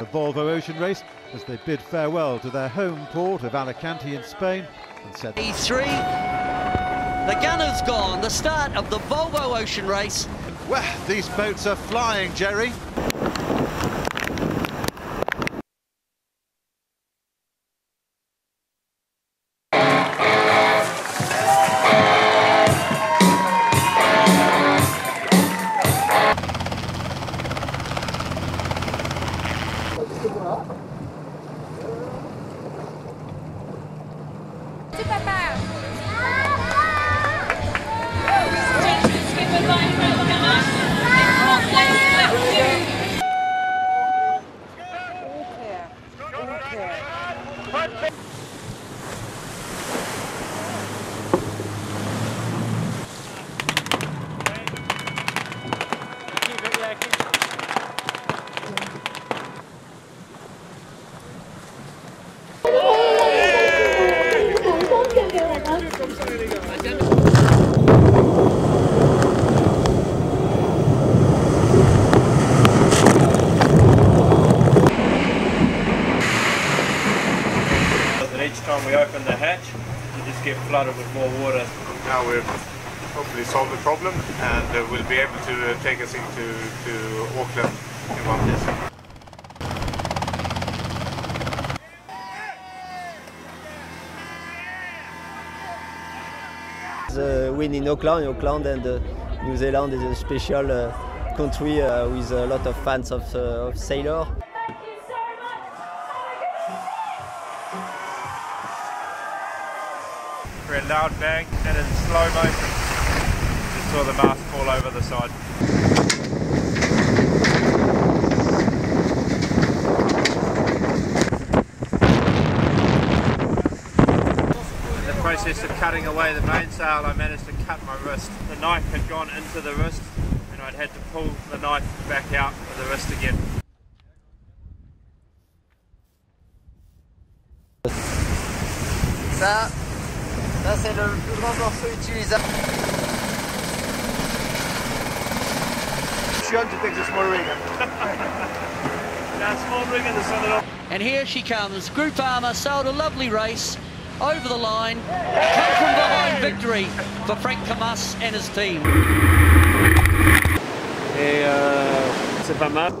The Volvo Ocean Race as they bid farewell to their home port of Alicante in Spain and said E3. The gunner's gone. The start of the Volvo Ocean Race. Well, these boats are flying, Jerry. That get flooded with more water. Now we've hopefully solved the problem and uh, we'll be able to uh, take us into to Auckland in one piece. The win in Auckland, Auckland and uh, New Zealand is a special uh, country uh, with a lot of fans of, uh, of sailor. For a loud bang and in slow motion. Just saw the mast fall over the side. In the process of cutting away the mainsail, I managed to cut my wrist. The knife had gone into the wrist, and I'd had to pull the knife back out of the wrist again. Ça, ça c'est le plus grand morceau utilisable. And here she comes. Groupama sailed a lovely race over the line. Come from behind victory for Franck Cammas and his team. Et euh, c'est pas mal.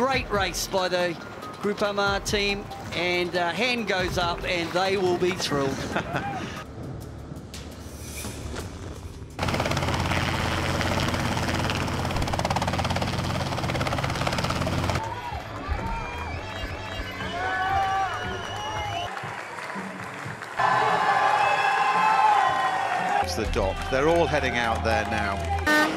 Great race by the Groupama team, and uh, hand goes up, and they will be thrilled. the dock. They're all heading out there now.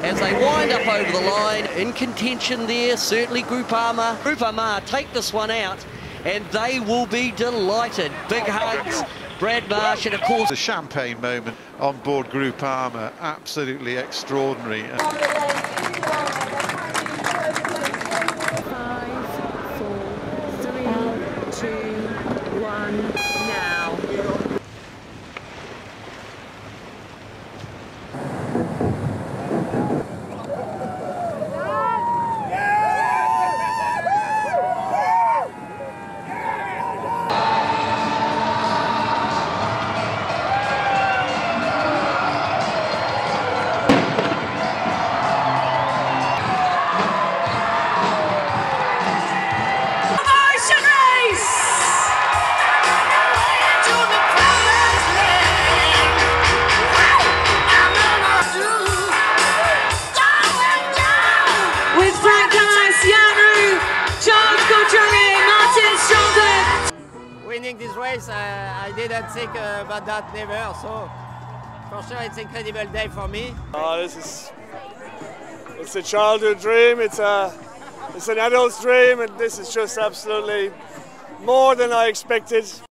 As they wind up over the line, in contention there, certainly Groupama. Groupama take this one out, and they will be delighted. Big hugs, Brad Marsh, and of course, The champagne moment on board Groupama, absolutely extraordinary. Charles Caudrelier, Martin Strömberg. Winning this race, uh, I didn't think uh, about that never, so for sure it's an incredible day for me. Oh, this is it's a childhood dream. It's a it's an adult's dream, and this is just absolutely more than I expected.